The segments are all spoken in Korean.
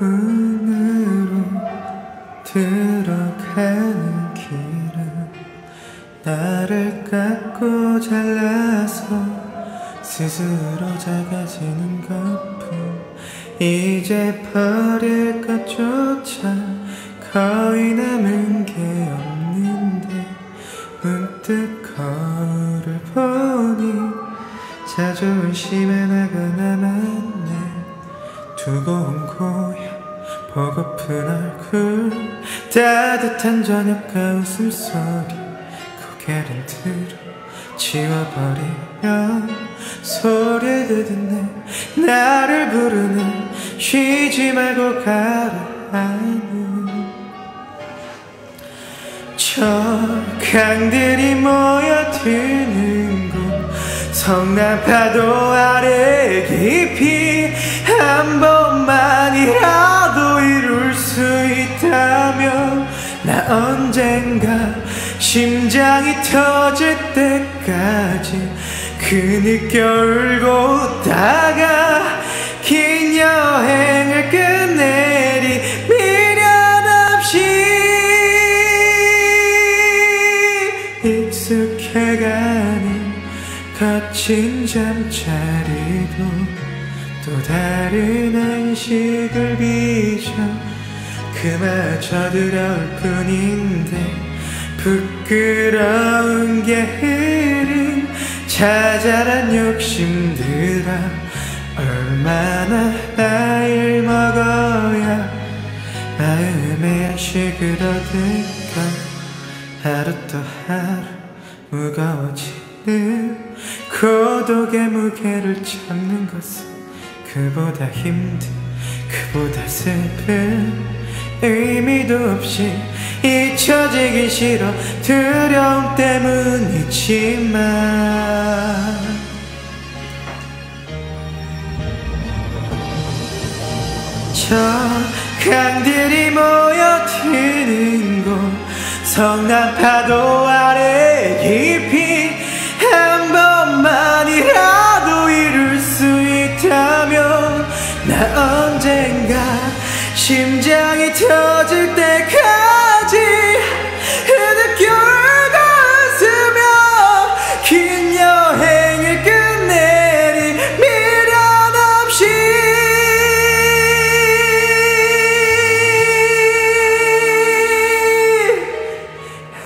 운으로 들어가는 길은 나를 깎고 잘라서 스스로 작아지는 것뿐 이제 버릴 것조차 거의 남은 게 없는데 문득 거울을 보니 자존심에 나가 남았네 두고 온 고향 보고픈 얼굴 따뜻한 저녁과 웃음소리 고개를 들어 지워버리면 소리 듣는 나를 부르는 쉬지 말고 가라 하는 저 강들이 모여드는 곳 성남파도 아래 깊이 한 번만이라도 이룰 수 있다면 나 언젠가 심장이 터질 때까지 그늦게 울고 웃다가 긴 여행을 끝내리 미련 없이. 익숙해가는 거친 잠자리도 또 다른 안식을 빚어 그마저 두려울 뿐인데 부끄러운 게 흐린 자잘한 욕심들아 얼마나 나이를 먹어야 마음의 안식을 얻을까? 하루 또 하루 무거워지는 고독의 무게를 참는 것은 그보다 힘든 그보다 슬픈 의미도 없이 잊혀지기 싫어. 두려움 때문이지만. 저 강들이 모여드는 곳 성남파도 아래 깊이 있다면 나 언젠가 심장이 터질 때까지 흐느껴 가으며 긴 여행을 끝내리 미련 없이.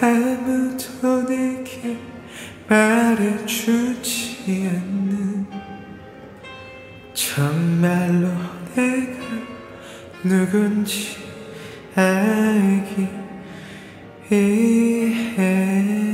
아무도 내게 말해주지 않는 정말로 내가 누군지 알기 위해